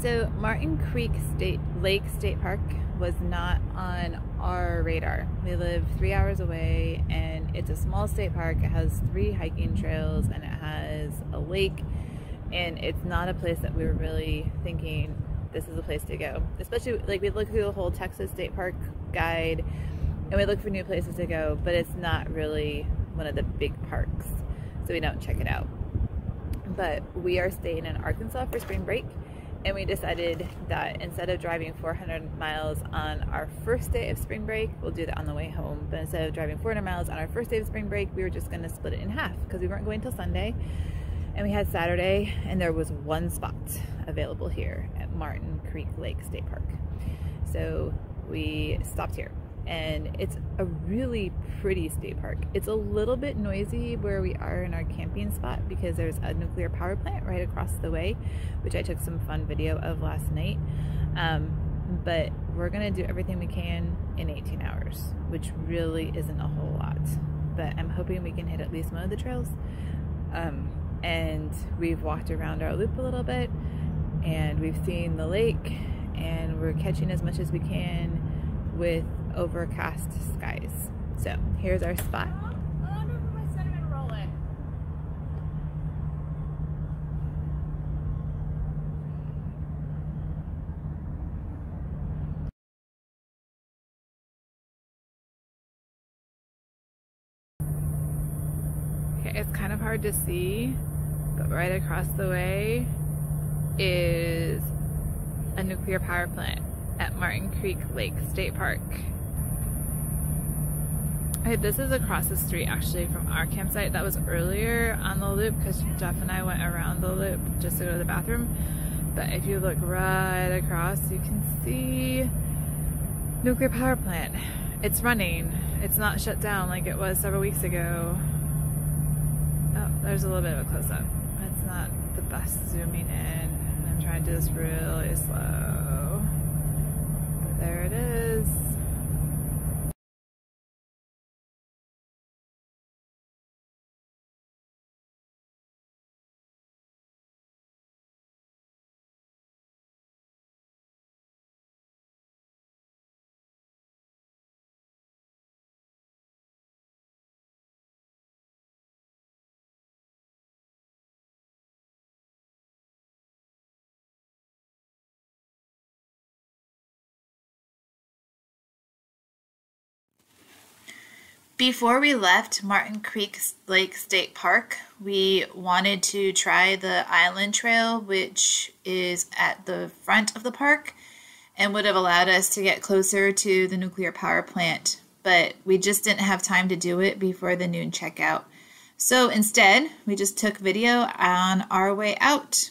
So Martin Creek State Lake State Park was not on our radar. We live three hours away and it's a small state park. It has three hiking trails and it has a lake and it's not a place that we were really thinking this is a place to go. Especially like we looked through the whole Texas State Park guide and we look for new places to go, but it's not really one of the big parks. So we don't check it out. But we are staying in Arkansas for spring break and we decided that instead of driving 400 miles on our first day of spring break, we'll do that on the way home. But instead of driving 400 miles on our first day of spring break, we were just going to split it in half because we weren't going till Sunday. And we had Saturday, and there was one spot available here at Martin Creek Lake State Park. So we stopped here and it's a really pretty state park. It's a little bit noisy where we are in our camping spot because there's a nuclear power plant right across the way, which I took some fun video of last night. Um, but we're gonna do everything we can in 18 hours, which really isn't a whole lot. But I'm hoping we can hit at least one of the trails. Um, and we've walked around our loop a little bit and we've seen the lake and we're catching as much as we can with overcast skies. So here's our spot. Okay, it's kind of hard to see, but right across the way is a nuclear power plant at Martin Creek Lake State Park. Okay, this is across the street actually from our campsite. That was earlier on the loop because Jeff and I went around the loop just to go to the bathroom. But if you look right across, you can see nuclear power plant. It's running. It's not shut down like it was several weeks ago. Oh, there's a little bit of a close-up. It's not the best zooming in. I'm trying to do this really slow. Before we left Martin Creek Lake State Park, we wanted to try the Island Trail, which is at the front of the park and would have allowed us to get closer to the nuclear power plant. But we just didn't have time to do it before the noon checkout. So instead, we just took video on our way out.